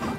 あっ!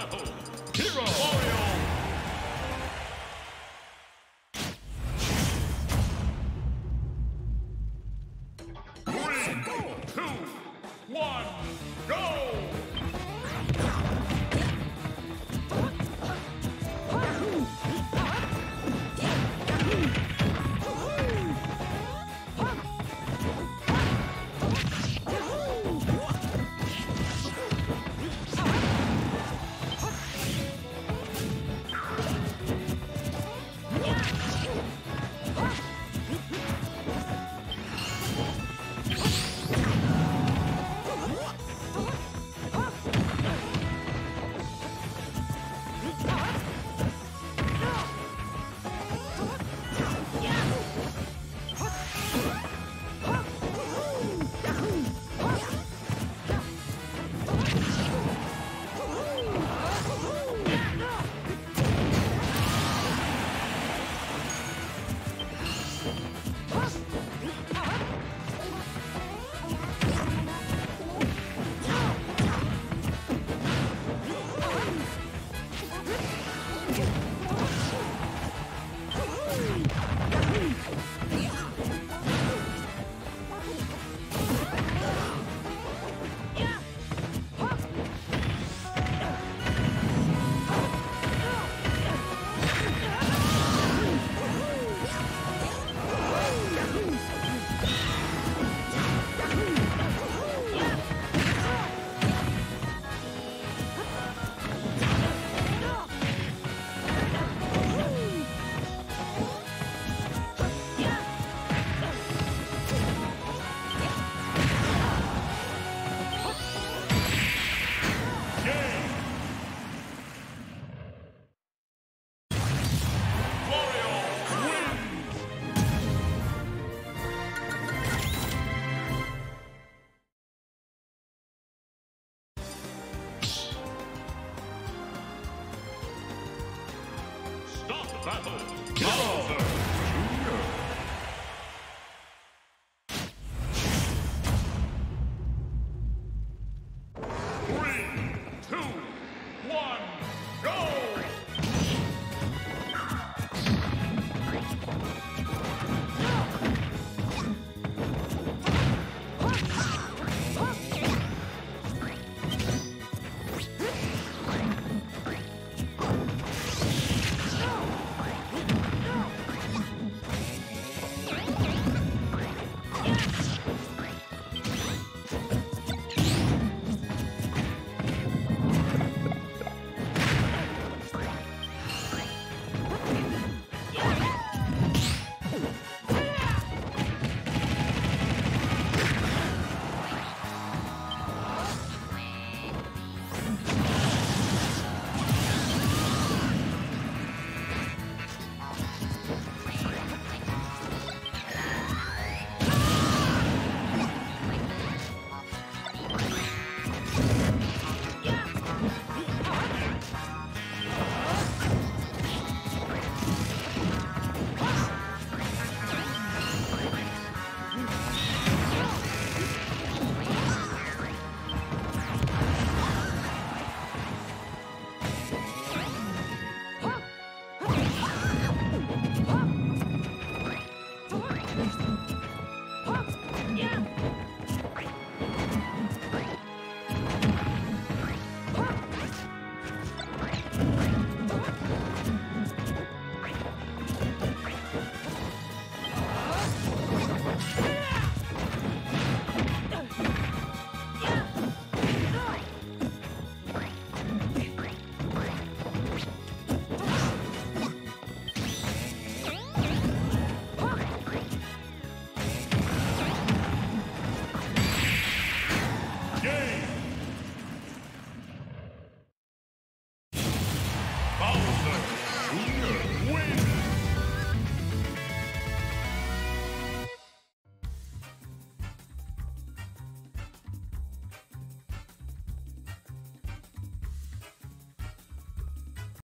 battle. Hero Mario.